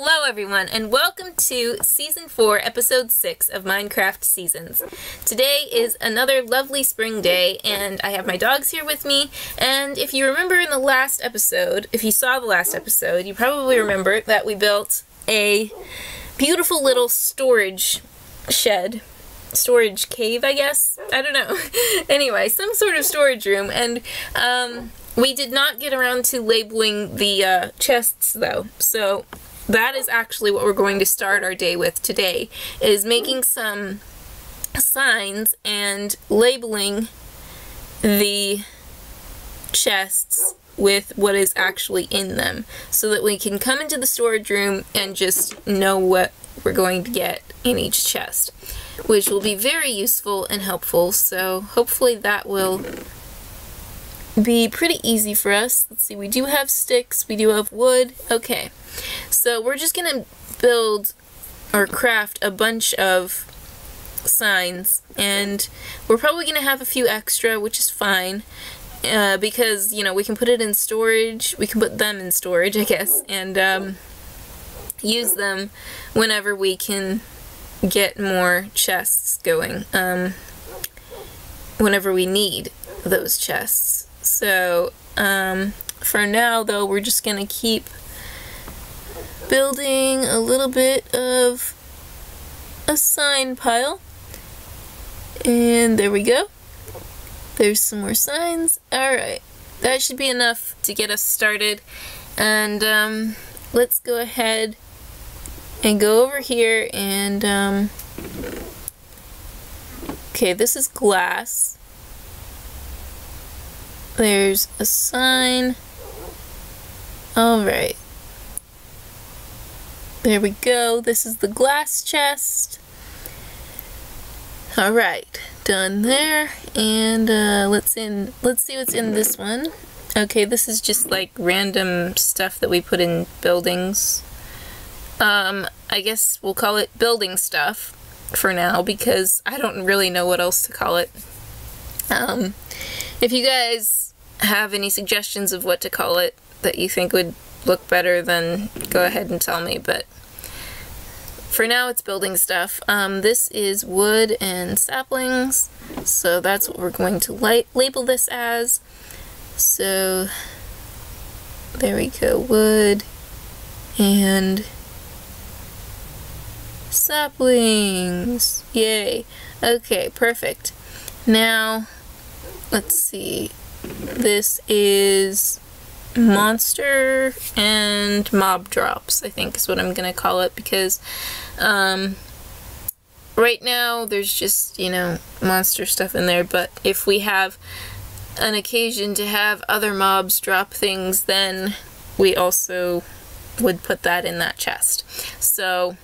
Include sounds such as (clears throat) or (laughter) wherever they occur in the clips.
Hello everyone and welcome to Season 4, Episode 6 of Minecraft Seasons. Today is another lovely spring day and I have my dogs here with me and if you remember in the last episode, if you saw the last episode, you probably remember that we built a beautiful little storage shed storage cave, I guess? I don't know. (laughs) anyway, some sort of storage room, and um, we did not get around to labeling the uh, chests, though. So that is actually what we're going to start our day with today, is making some signs and labeling the chests with what is actually in them so that we can come into the storage room and just know what we're going to get in each chest which will be very useful and helpful. So hopefully that will be pretty easy for us. Let's see we do have sticks we do have wood. Okay so we're just gonna build or craft a bunch of signs and we're probably gonna have a few extra which is fine uh, because you know we can put it in storage we can put them in storage I guess and um, use them whenever we can get more chests going um, whenever we need those chests so um, for now though we're just gonna keep building a little bit of a sign pile. And there we go. There's some more signs. Alright, that should be enough to get us started. And um, let's go ahead and go over here and... Um, okay, this is glass. There's a sign. Alright. There we go. This is the glass chest. Alright, done there. And uh, let's in let's see what's in this one. Okay, this is just like random stuff that we put in buildings. Um, I guess we'll call it building stuff for now because I don't really know what else to call it. Um, if you guys have any suggestions of what to call it that you think would look better, then go ahead and tell me, but for now it's building stuff. Um, this is wood and saplings, so that's what we're going to label this as. So there we go, wood and saplings. Yay. Okay, perfect. Now, let's see. This is monster and mob drops, I think is what I'm going to call it, because um, right now there's just, you know, monster stuff in there, but if we have an occasion to have other mobs drop things, then we also would put that in that chest. So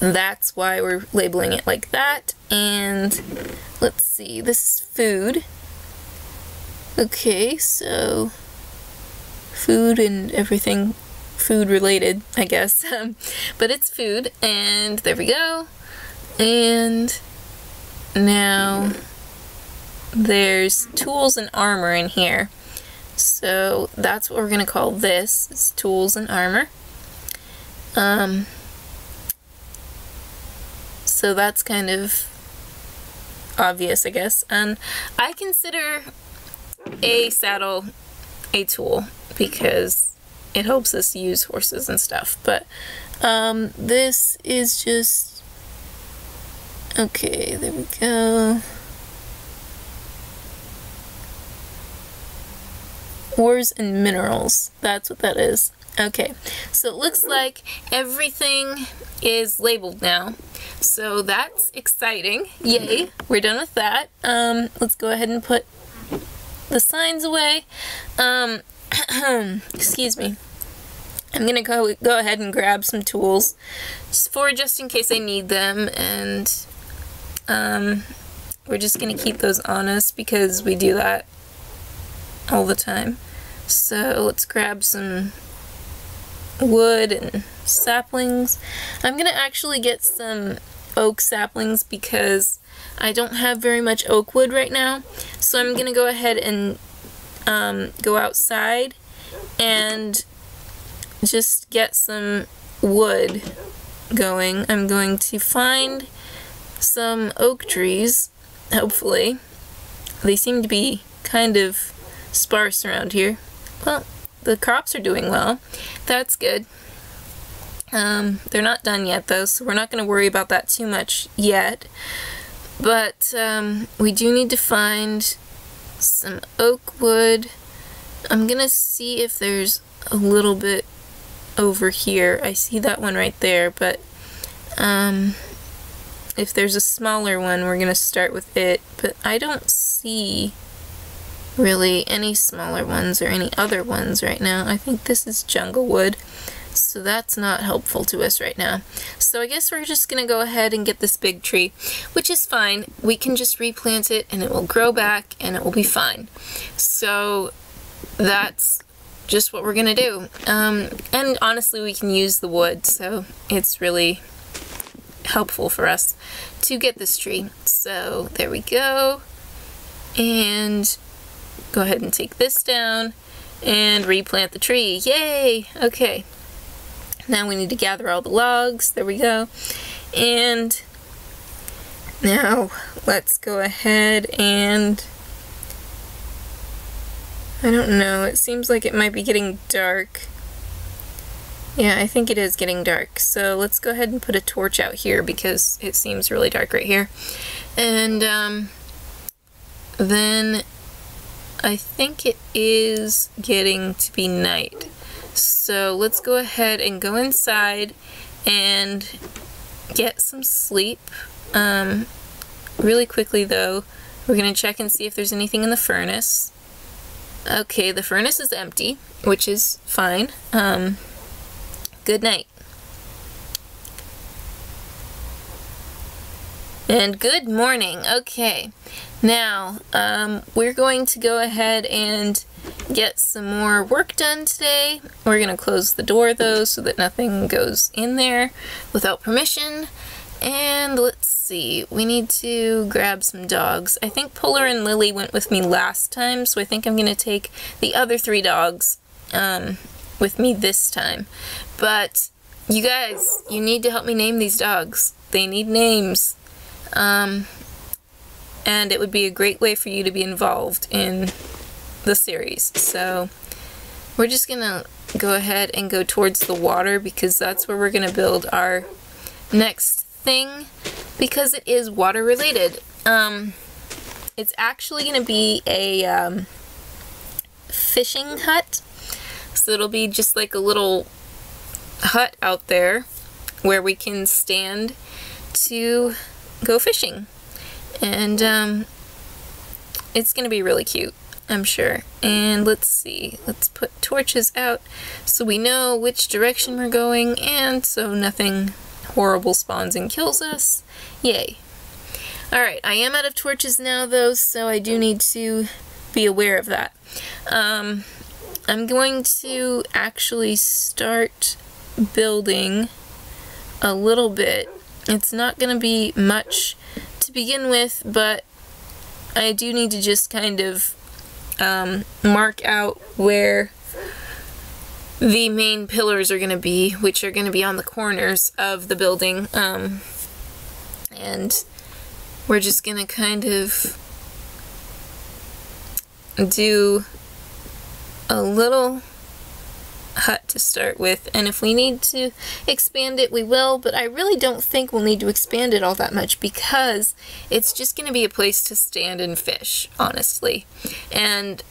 that's why we're labeling it like that. And let's see, this is food. Okay, so food and everything food related, I guess. (laughs) Um, but it's food, and there we go. And now there's tools and armor in here. So that's what we're going to call this, is tools and armor. Um, so that's kind of obvious, I guess. And I consider a saddle a tool because it helps us use horses and stuff. But um, this is just... Okay, there we go. Ores and minerals. That's what that is. Okay, so it looks like everything is labeled now. So that's exciting. Yay, we're done with that. Um, let's go ahead and put the signs away. Um, (clears throat) excuse me. I'm gonna go go ahead and grab some tools for just in case I need them and um, we're just gonna keep those on us because we do that all the time. So let's grab some wood and saplings. I'm gonna actually get some oak saplings because I don't have very much oak wood right now. So I'm gonna go ahead and um, go outside and just get some wood going. I'm going to find some oak trees, hopefully. They seem to be kind of sparse around here. Well, the crops are doing well. That's good. Um, they're not done yet though, so we're not going to worry about that too much yet. But um, we do need to find some oak wood. I'm going to see if there's a little bit over here. I see that one right there, but um, if there's a smaller one, we're going to start with it. But I don't see really any smaller ones or any other ones right now. I think this is jungle wood. So that's not helpful to us right now. So I guess we're just going to go ahead and get this big tree, which is fine. We can just replant it and it will grow back and it will be fine. So that's just what we're going to do. Um, and honestly, we can use the wood, so it's really helpful for us to get this tree. So there we go. And go ahead and take this down and replant the tree. Yay! Okay. Now we need to gather all the logs. There we go. And now let's go ahead and I don't know. It seems like it might be getting dark. Yeah, I think it is getting dark. So let's go ahead and put a torch out here because it seems really dark right here. And um, then I think it is getting to be night. So let's go ahead and go inside and get some sleep. Um, really quickly though, we're going to check and see if there's anything in the furnace. Okay, the furnace is empty, which is fine. Um, good night. And good morning. Okay, now um, we're going to go ahead and get some more work done today. We're going to close the door though so that nothing goes in there without permission. And let's see, we need to grab some dogs. I think Polar and Lily went with me last time, so I think I'm going to take the other three dogs um, with me this time. But you guys, you need to help me name these dogs. They need names. Um, and it would be a great way for you to be involved in the series. So we're just gonna go ahead and go towards the water because that's where we're gonna build our next thing because it is water related. Um, it's actually gonna be a um, fishing hut. So it'll be just like a little hut out there where we can stand to go fishing. And um, it's going to be really cute. I'm sure. And let's see, let's put torches out so we know which direction we're going and so nothing horrible spawns and kills us. Yay. Alright, I am out of torches now though, so I do need to be aware of that. Um, I'm going to actually start building a little bit. It's not going to be much to begin with, but I do need to just kind of um, mark out where the main pillars are going to be, which are going to be on the corners of the building. Um, and we're just going to kind of do a little hut to start with, and if we need to expand it, we will, but I really don't think we'll need to expand it all that much because it's just going to be a place to stand and fish, honestly. And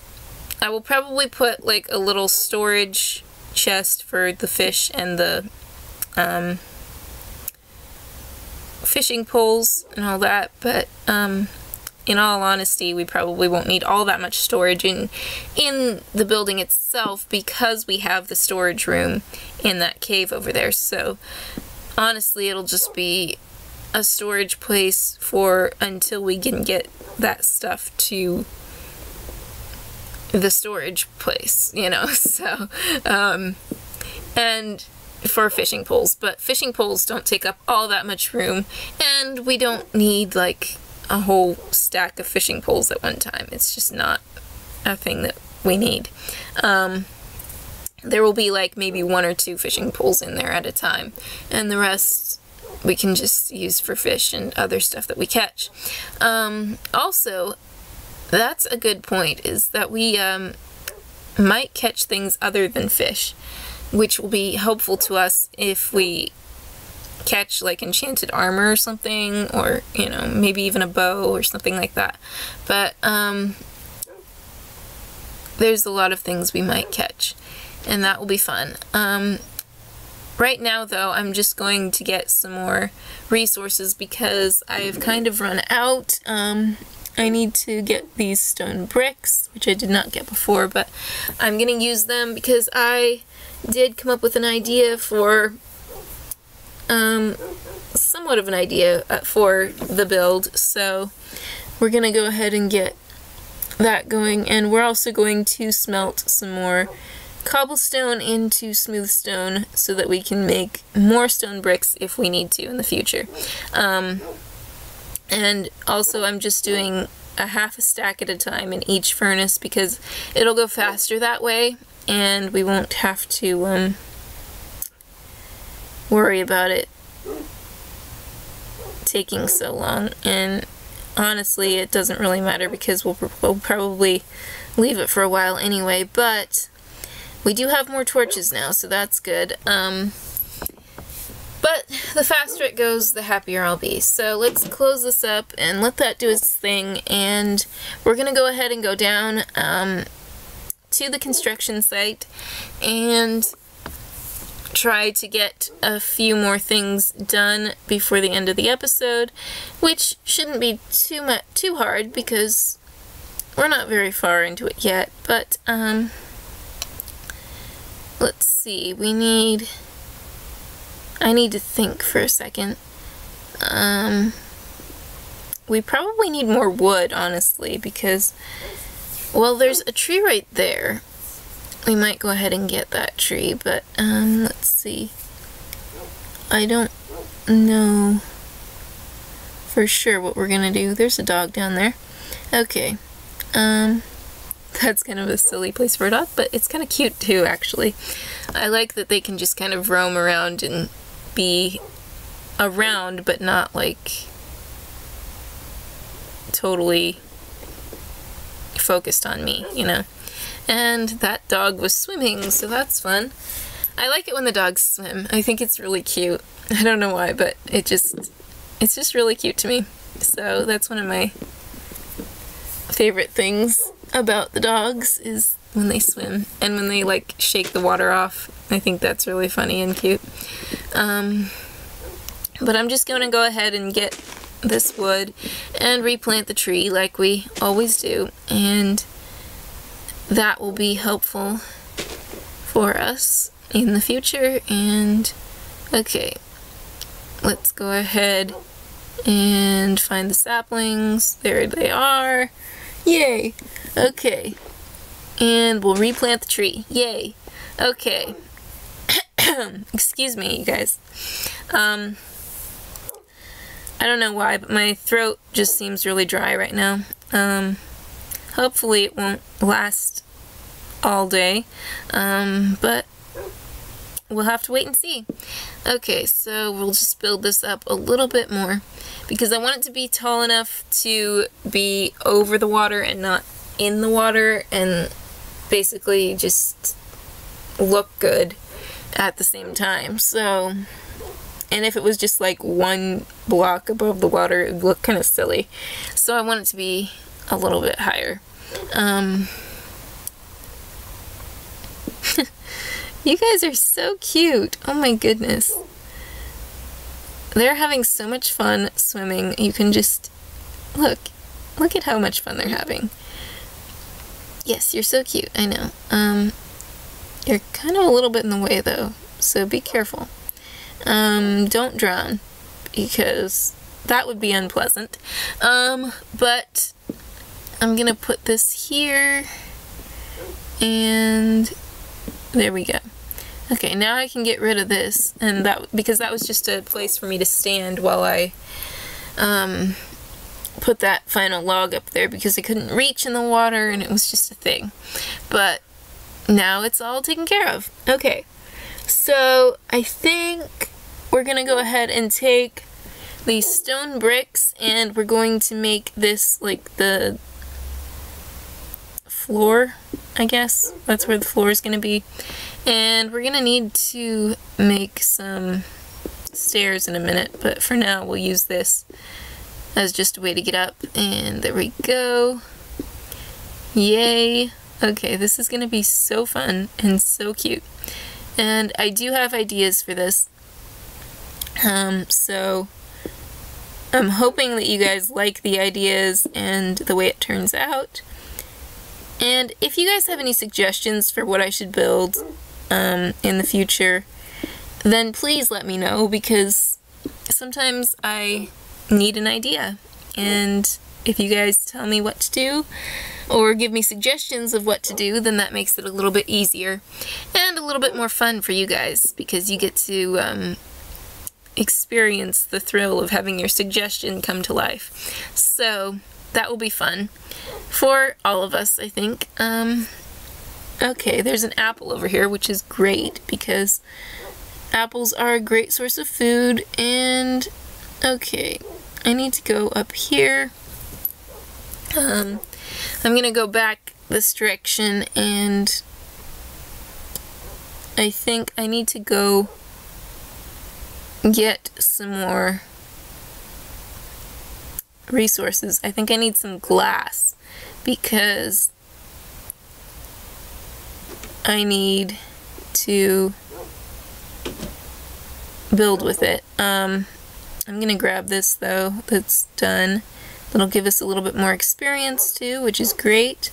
I will probably put like a little storage chest for the fish and the um, fishing poles and all that, but um, in all honesty, we probably won't need all that much storage in, in the building itself because we have the storage room in that cave over there. So honestly, it'll just be a storage place for until we can get that stuff to the storage place, you know, (laughs) so, um, and for fishing poles, but fishing poles don't take up all that much room, and we don't need, like, a whole stack of fishing poles at one time. It's just not a thing that we need. Um, there will be like maybe one or two fishing poles in there at a time, and the rest we can just use for fish and other stuff that we catch. Um, also, that's a good point, is that we um, might catch things other than fish, which will be helpful to us if we catch like enchanted armor or something, or, you know, maybe even a bow or something like that. But, um, there's a lot of things we might catch, and that will be fun. Um, right now, though, I'm just going to get some more resources because I've kind of run out. Um, I need to get these stone bricks, which I did not get before, but I'm going to use them because I did come up with an idea for, um, somewhat of an idea uh, for the build, so we're going to go ahead and get that going, and we're also going to smelt some more cobblestone into smooth stone so that we can make more stone bricks if we need to in the future. Um, and also I'm just doing a half a stack at a time in each furnace because it'll go faster that way and we won't have to um, worry about it taking so long and honestly it doesn't really matter because we'll, we'll probably leave it for a while anyway but we do have more torches now so that's good um, but the faster it goes, the happier I'll be. So let's close this up and let that do its thing. And we're going to go ahead and go down um, to the construction site and try to get a few more things done before the end of the episode, which shouldn't be too much too hard because we're not very far into it yet. But um, let's see, we need I need to think for a second. Um, we probably need more wood, honestly, because, well, there's a tree right there. We might go ahead and get that tree, but, um, let's see. I don't know for sure what we're gonna do. There's a dog down there. Okay. Um, (laughs) that's kind of a silly place for a dog, but it's kind of cute too, actually. I like that they can just kind of roam around and be around, but not like totally focused on me, you know. And that dog was swimming, so that's fun. I like it when the dogs swim. I think it's really cute. I don't know why, but it just it's just really cute to me. So that's one of my favorite things about the dogs is when they swim and when they like shake the water off. I think that's really funny and cute. Um, but I'm just going to go ahead and get this wood and replant the tree like we always do and that will be helpful for us in the future. And okay let's go ahead and find the saplings. There they are. Yay. Okay. And we'll replant the tree. Yay. Okay. (coughs) Excuse me, you guys. Um, I don't know why, but my throat just seems really dry right now. Um, hopefully it won't last all day, um, but we'll have to wait and see. Okay, so we'll just build this up a little bit more because I want it to be tall enough to be over the water and not in the water and basically just look good at the same time. So, and if it was just like one block above the water, it would look kind of silly. So I want it to be a little bit higher. Um, (laughs) you guys are so cute. Oh my goodness. They're having so much fun swimming. You can just look. Look at how much fun they're having. Yes, you're so cute. I know. Um, you're kind of a little bit in the way though, so be careful. Um, don't drown, because that would be unpleasant. Um, but I'm gonna put this here, and there we go. Okay, now I can get rid of this, and that because that was just a place for me to stand while I um, put that final log up there because I couldn't reach in the water and it was just a thing. But now it's all taken care of. Okay, so I think we're gonna go ahead and take these stone bricks and we're going to make this like the floor, I guess. That's where the floor is gonna be. And we're gonna need to make some stairs in a minute, but for now we'll use this as just a way to get up. And there we go. Yay. Okay, this is gonna be so fun and so cute. And I do have ideas for this. Um, so I'm hoping that you guys like the ideas and the way it turns out. And if you guys have any suggestions for what I should build um, in the future, then please let me know because sometimes I need an idea. And if you guys tell me what to do or give me suggestions of what to do, then that makes it a little bit easier and a little bit more fun for you guys because you get to um, experience the thrill of having your suggestion come to life. So that will be fun for all of us, I think. Um, okay, there's an apple over here, which is great because apples are a great source of food. And okay, I need to go up here. Um, I'm going to go back this direction and I think I need to go get some more resources. I think I need some glass because I need to build with it. Um, I'm gonna grab this though that's done. That'll give us a little bit more experience too, which is great.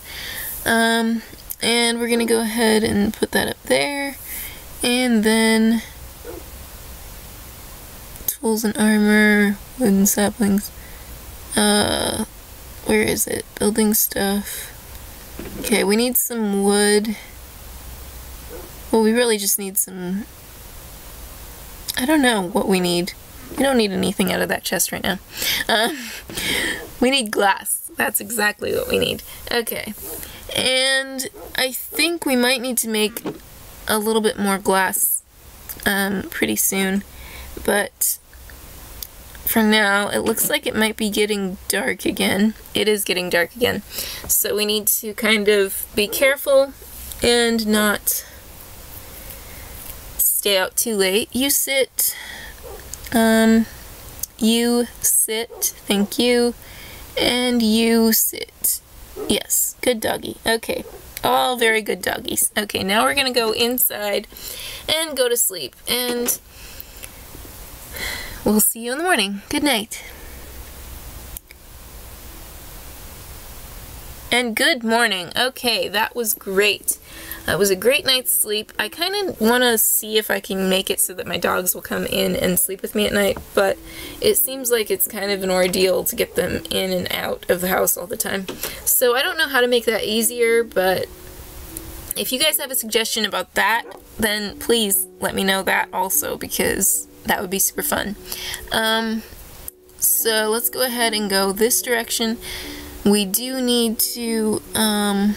Um, and we're gonna go ahead and put that up there. And then tools and armor, wooden saplings. Uh, where is it? Building stuff. Okay, we need some wood. Well, we really just need some... I don't know what we need. We don't need anything out of that chest right now. Um, (laughs) we need glass. That's exactly what we need. Okay. And I think we might need to make a little bit more glass um, pretty soon. But for now, it looks like it might be getting dark again. It is getting dark again. So we need to kind of be careful and not stay out too late. You sit. Um, you sit. Thank you. And you sit. Yes, good doggy. Okay, all very good doggies. Okay, now we're gonna go inside and go to sleep. And We'll see you in the morning. Good night. And good morning. Okay, that was great. That was a great night's sleep. I kind of want to see if I can make it so that my dogs will come in and sleep with me at night, but it seems like it's kind of an ordeal to get them in and out of the house all the time. So I don't know how to make that easier, but if you guys have a suggestion about that, then please let me know that also because that would be super fun. Um, so let's go ahead and go this direction. We do need to um,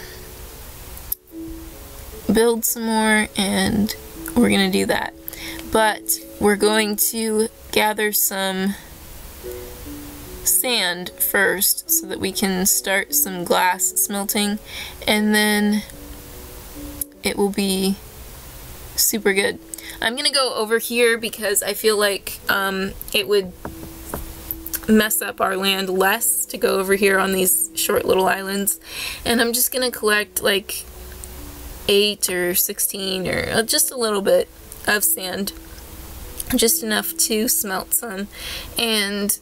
build some more and we're going to do that. But we're going to gather some sand first so that we can start some glass smelting and then it will be super good. I'm gonna go over here because I feel like um, it would mess up our land less to go over here on these short little islands. And I'm just gonna collect like 8 or 16 or uh, just a little bit of sand. Just enough to smelt some and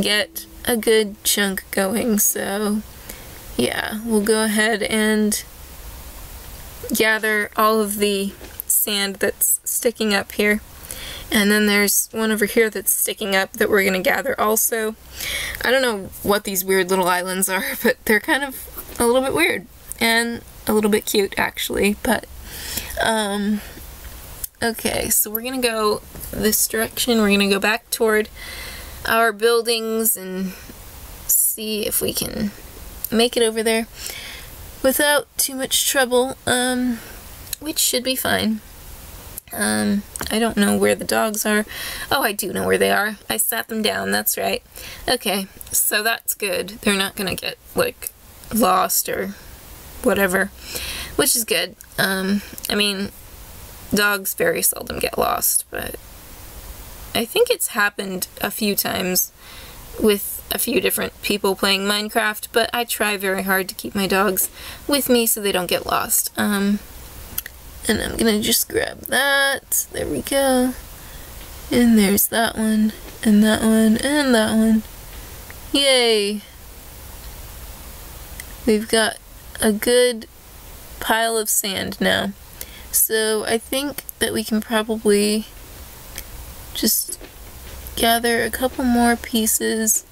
get a good chunk going. So yeah, we'll go ahead and gather all of the sand that's sticking up here. And then there's one over here that's sticking up that we're going to gather also. I don't know what these weird little islands are, (laughs) but they're kind of a little bit weird. And a little bit cute, actually. But, um, okay, so we're going to go this direction. We're going to go back toward our buildings and see if we can make it over there without too much trouble. Um, which should be fine. Um, I don't know where the dogs are. Oh, I do know where they are. I sat them down, that's right. Okay, so that's good. They're not gonna get, like, lost or whatever, which is good. Um, I mean, dogs very seldom get lost, but I think it's happened a few times with a few different people playing Minecraft, but I try very hard to keep my dogs with me so they don't get lost. Um, and I'm gonna just grab that. There we go. And there's that one, and that one, and that one. Yay! We've got a good pile of sand now. So I think that we can probably just gather a couple more pieces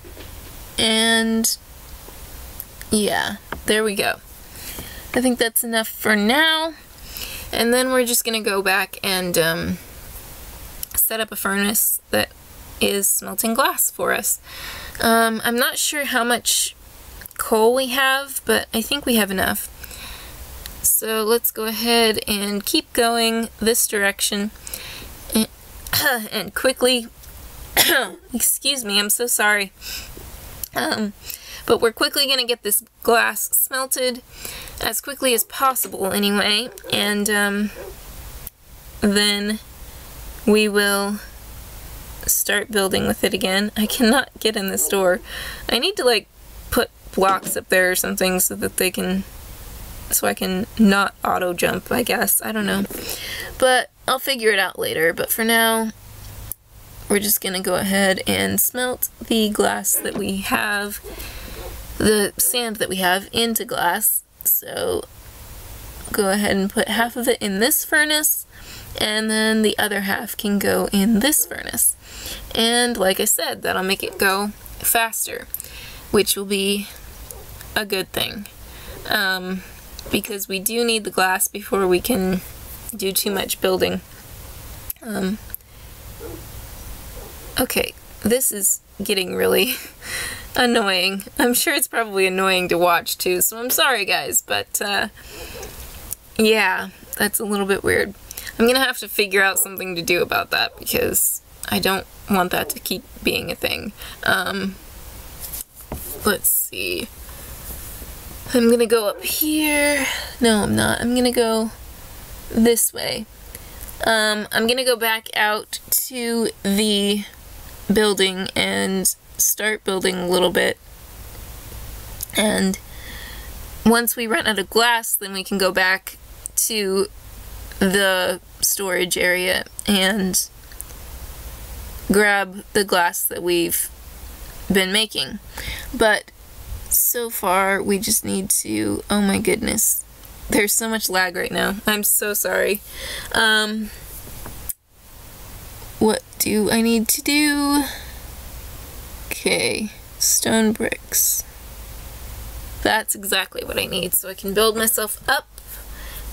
and yeah, there we go. I think that's enough for now. And then we're just going to go back and um, set up a furnace that is smelting glass for us. Um, I'm not sure how much coal we have, but I think we have enough. So let's go ahead and keep going this direction and, (clears throat) and quickly, (coughs) excuse me, I'm so sorry. Um, but we're quickly going to get this glass smelted as quickly as possible anyway, and um, then we will start building with it again. I cannot get in this door. I need to like put blocks up there or something so that they can, so I can not auto jump, I guess. I don't know. But I'll figure it out later. But for now, we're just gonna go ahead and smelt the glass that we have, the sand that we have into glass. So go ahead and put half of it in this furnace and then the other half can go in this furnace. And like I said, that'll make it go faster, which will be a good thing. Um, because we do need the glass before we can do too much building. Um, Okay, this is getting really (laughs) annoying. I'm sure it's probably annoying to watch too, so I'm sorry guys, but uh, yeah, that's a little bit weird. I'm gonna have to figure out something to do about that because I don't want that to keep being a thing. Um, let's see. I'm gonna go up here. No, I'm not. I'm gonna go this way. Um, I'm gonna go back out to the building and start building a little bit. And once we run out of glass, then we can go back to the storage area and grab the glass that we've been making. But so far, we just need to, oh my goodness, there's so much lag right now. I'm so sorry. Um, what do I need to do? Okay, stone bricks. That's exactly what I need so I can build myself up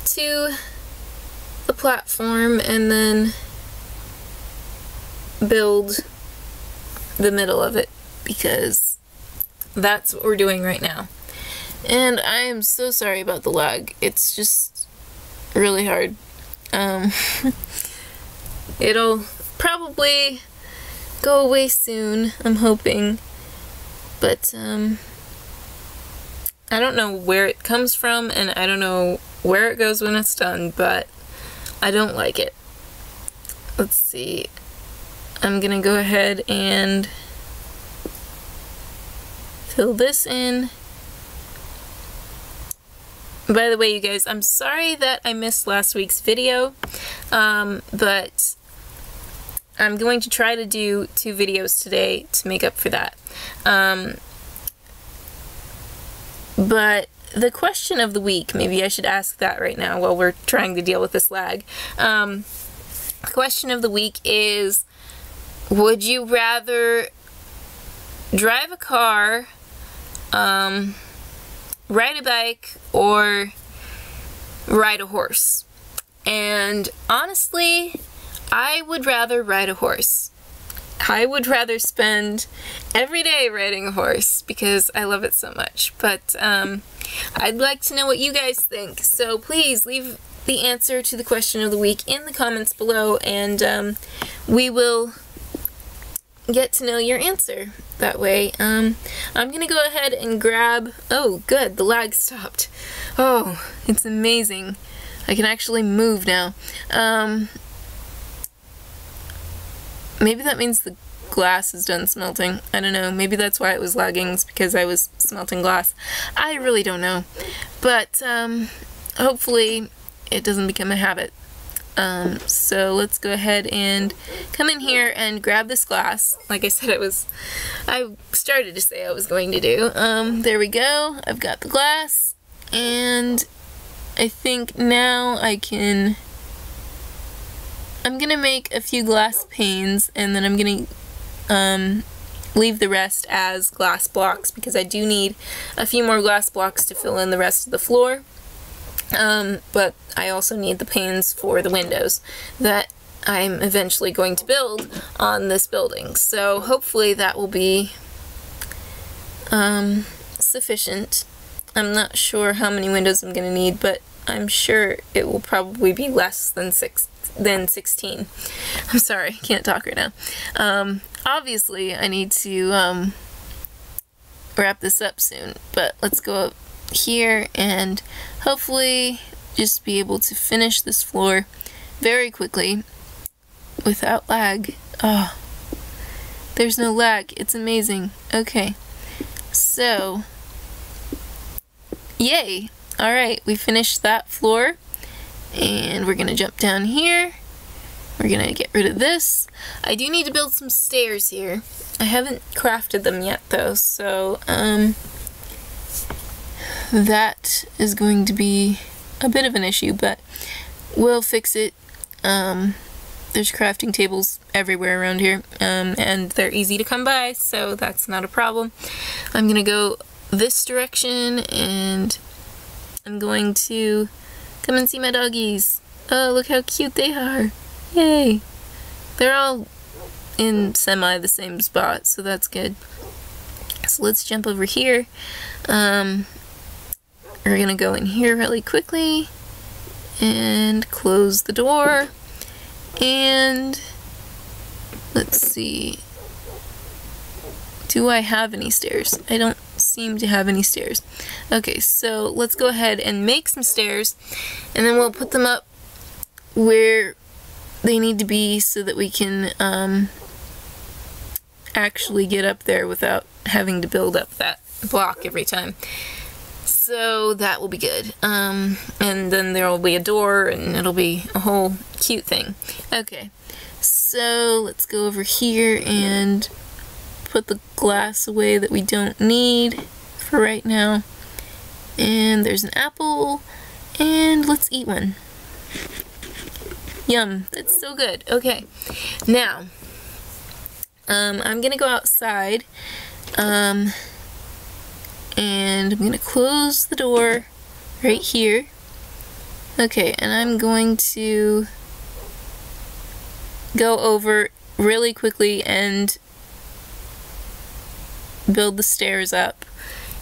to the platform and then build the middle of it because that's what we're doing right now. And I am so sorry about the lag. It's just really hard. Um, (laughs) it'll probably go away soon, I'm hoping. But, um, I don't know where it comes from, and I don't know where it goes when it's done, but I don't like it. Let's see. I'm gonna go ahead and fill this in. By the way, you guys, I'm sorry that I missed last week's video, um, but I'm going to try to do two videos today to make up for that. Um, but the question of the week, maybe I should ask that right now while we're trying to deal with this lag. Um, question of the week is, would you rather drive a car, um, ride a bike, or ride a horse? And honestly, I would rather ride a horse. I would rather spend every day riding a horse because I love it so much. But um, I'd like to know what you guys think. So please leave the answer to the question of the week in the comments below, and um, we will get to know your answer that way. Um, I'm gonna go ahead and grab, oh good, the lag stopped. Oh, it's amazing. I can actually move now. Um, maybe that means the glass is done smelting. I don't know. Maybe that's why it was lagging. Because I was smelting glass. I really don't know. But um, hopefully it doesn't become a habit. Um, so let's go ahead and come in here and grab this glass. Like I said, it was, I started to say I was going to do. Um, there we go. I've got the glass and I think now I can, I'm gonna make a few glass panes and then I'm gonna um, leave the rest as glass blocks because I do need a few more glass blocks to fill in the rest of the floor. Um, but I also need the panes for the windows that I'm eventually going to build on this building. So hopefully that will be um, sufficient. I'm not sure how many windows I'm going to need, but I'm sure it will probably be less than six than 16. I'm sorry, I can't talk right now. Um, obviously, I need to um, wrap this up soon, but let's go up here and hopefully just be able to finish this floor very quickly without lag. Oh, there's no lag. It's amazing. Okay, so, yay. Alright, we finished that floor. And we're gonna jump down here. We're gonna get rid of this. I do need to build some stairs here. I haven't crafted them yet though, so um, that is going to be a bit of an issue, but we'll fix it. Um, there's crafting tables everywhere around here, um, and they're easy to come by, so that's not a problem. I'm gonna go this direction, and I'm going to Come and see my doggies. Oh, look how cute they are. Yay. They're all in semi the same spot, so that's good. So let's jump over here. Um, we're gonna go in here really quickly and close the door. And let's see. Do I have any stairs? I don't seem to have any stairs. Okay, so let's go ahead and make some stairs, and then we'll put them up where they need to be so that we can um, actually get up there without having to build up that block every time. So that will be good. Um, and then there will be a door and it'll be a whole cute thing. Okay, so let's go over here and put the glass away that we don't need for right now. And there's an apple, and let's eat one. Yum, that's so good. Okay, now, um, I'm gonna go outside, um, and I'm gonna close the door right here. Okay, and I'm going to go over really quickly and build the stairs up.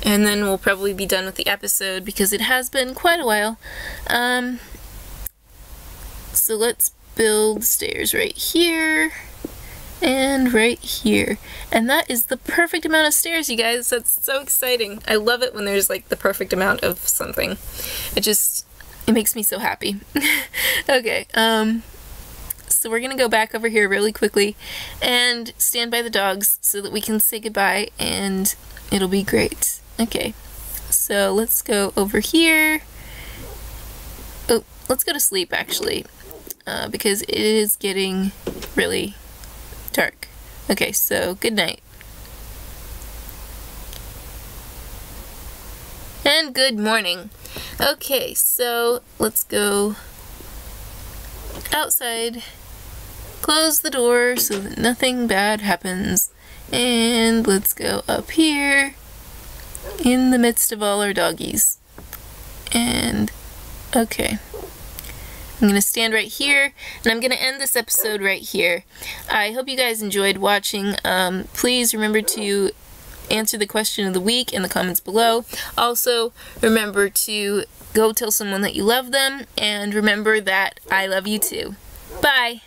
And then we'll probably be done with the episode because it has been quite a while. Um, so let's build stairs right here and right here. And that is the perfect amount of stairs, you guys. That's so exciting. I love it when there's like the perfect amount of something. It just, it makes me so happy. (laughs) okay, um, so we're to go back over here really quickly and stand by the dogs so that we can say goodbye and it'll be great. Okay, so let's go over here. Oh, let's go to sleep actually uh, because it is getting really dark. Okay, so good night. And good morning. Okay, so let's go outside Close the door so that nothing bad happens. And let's go up here in the midst of all our doggies. And, okay. I'm going to stand right here, and I'm going to end this episode right here. I hope you guys enjoyed watching. Um, please remember to answer the question of the week in the comments below. Also, remember to go tell someone that you love them, and remember that I love you too. Bye!